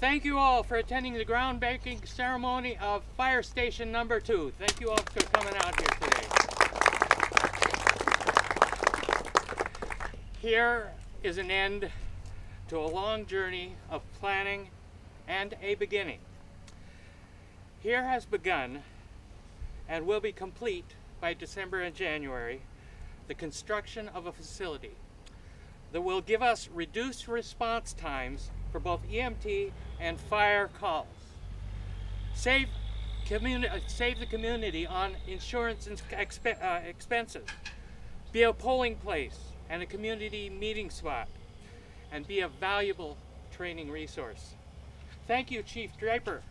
Thank you all for attending the groundbreaking ceremony of Fire Station Number Two. Thank you all for coming out here today. Here is an end to a long journey of planning and a beginning. Here has begun and will be complete by December and January the construction of a facility that will give us reduced response times for both EMT and fire calls. Save, uh, save the community on insurance expe- uh, expenses. Be a polling place and a community meeting spot. And be a valuable training resource. Thank you, Chief Draper,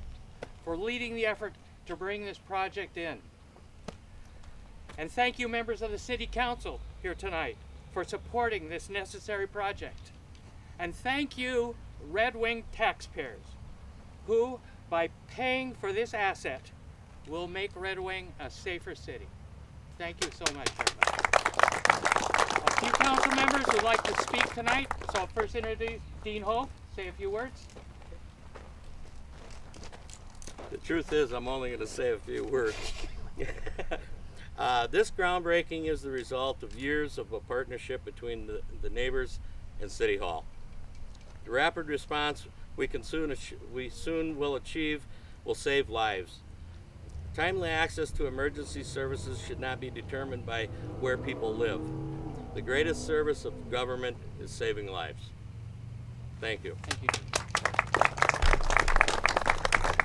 for leading the effort to bring this project in. And thank you, members of the City Council here tonight, for supporting this necessary project. And thank you, Red Wing taxpayers, who, by paying for this asset, will make Red Wing a safer city. Thank you so much, everybody. A few council members would like to speak tonight, so I'll first introduce Dean Hove, say a few words. The truth is, I'm only going to say a few words. uh, this groundbreaking is the result of years of a partnership between the, the neighbors and City Hall. The rapid response we can soon we soon will achieve will save lives. Timely access to emergency services should not be determined by where people live. The greatest service of government is saving lives. Thank you. Thank you.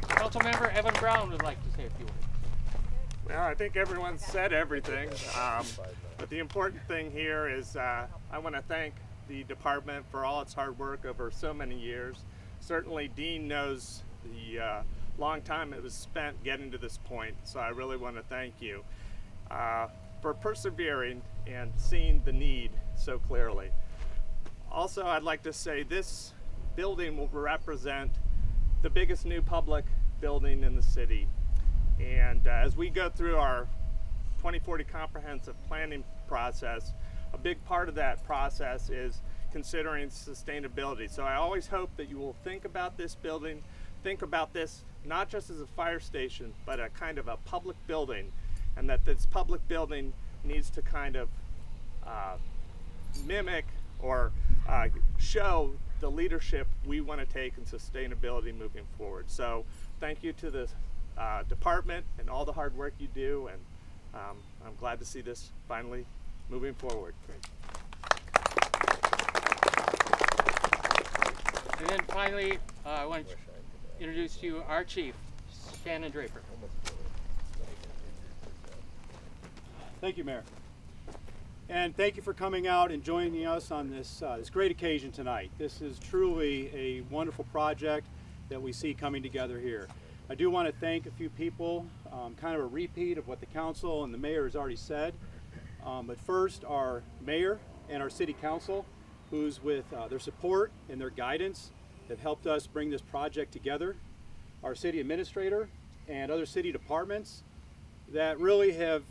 Councilmember Evan Brown would like to say a few words. Well, I think everyone said everything. Um, but the important thing here is uh, I want to thank the department for all its hard work over so many years. Certainly, Dean knows the uh, long time it was spent getting to this point, so I really want to thank you uh, for persevering and seeing the need so clearly. Also, I'd like to say this building will represent the biggest new public building in the city. And uh, as we go through our 2040 comprehensive planning process, a big part of that process is considering sustainability. So I always hope that you will think about this building, think about this not just as a fire station, but a kind of a public building, and that this public building needs to kind of uh, mimic or uh, show the leadership we want to take in sustainability moving forward. So thank you to the uh, department and all the hard work you do, and um, I'm glad to see this finally moving forward. And then finally, uh, I want to introduce to you our chief, Shannon Draper. Thank you, Mayor. And thank you for coming out and joining us on this, uh, this great occasion tonight. This is truly a wonderful project that we see coming together here. I do want to thank a few people, um, kind of a repeat of what the council and the mayor has already said. Um, but first, our mayor and our city council, who's with uh, their support and their guidance have helped us bring this project together. Our city administrator and other city departments that really have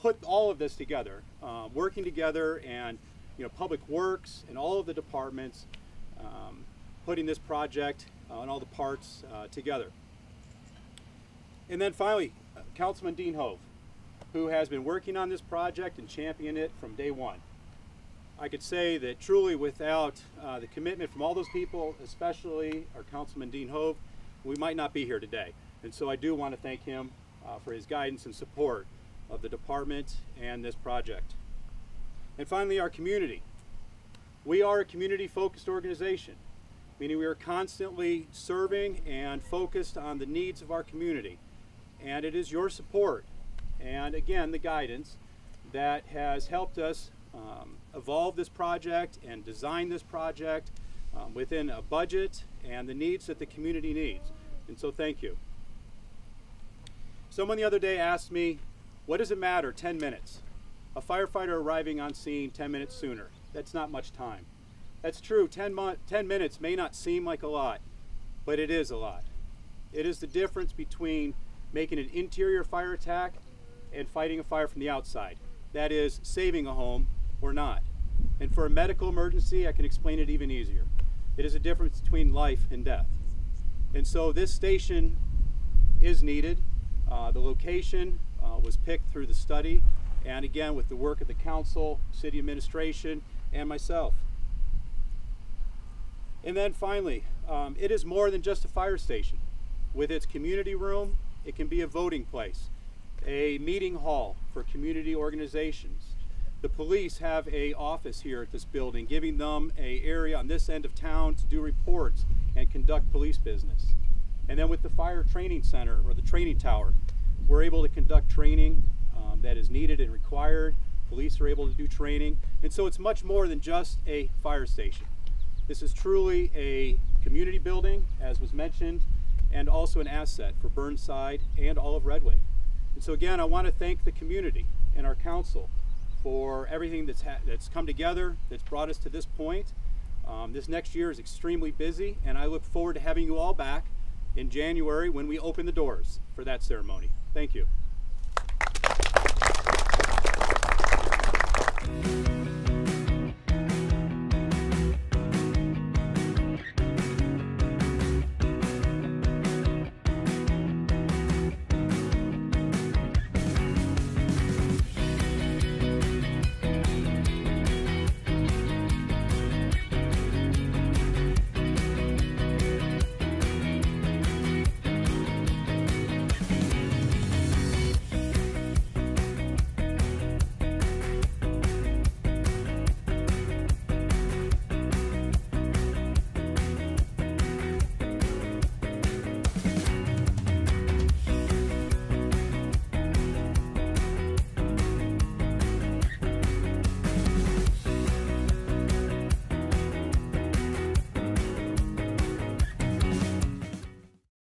put all of this together, uh, working together, and you know, Public Works and all of the departments um, putting this project uh, and all the parts uh, together. And then finally, Councilman Dean Hove, who has been working on this project and championing it from day one. I could say that truly without uh, the commitment from all those people, especially our Councilman Dean Hove, we might not be here today. And so I do want to thank him uh, for his guidance and support of the department and this project. And finally, our community. We are a community focused organization, meaning we are constantly serving and focused on the needs of our community. And it is your support and again the guidance that has helped us um, evolve this project and design this project um, within a budget and the needs that the community needs. And so thank you. Someone the other day asked me, what does it matter 10 minutes? A firefighter arriving on scene 10 minutes sooner. That's not much time. That's true, 10, mo- 10 minutes may not seem like a lot, but it is a lot. It is the difference between making an interior fire attack and fighting a fire from the outside. That is, saving a home or not. And for a medical emergency, I can explain it even easier. It is a difference between life and death. And so this station is needed. Uh, the location uh, was picked through the study and again with the work of the council, city administration, and myself. And then finally, um, it is more than just a fire station. With its community room, it can be a voting place, a meeting hall for community organizations. The police have a office here at this building, giving them a area on this end of town to do reports and conduct police business. And then with the fire training center or the training tower, we're able to conduct training um, that is needed and required. Police are able to do training. And so it's much more than just a fire station. This is truly a community building, as was mentioned, and also an asset for Burnside and all of Red Wing. And so again, I want to thank the community and our council for everything that's, that's come together, that's brought us to this point. Um, this next year is extremely busy, and I look forward to having you all back in January when we open the doors for that ceremony. Thank you.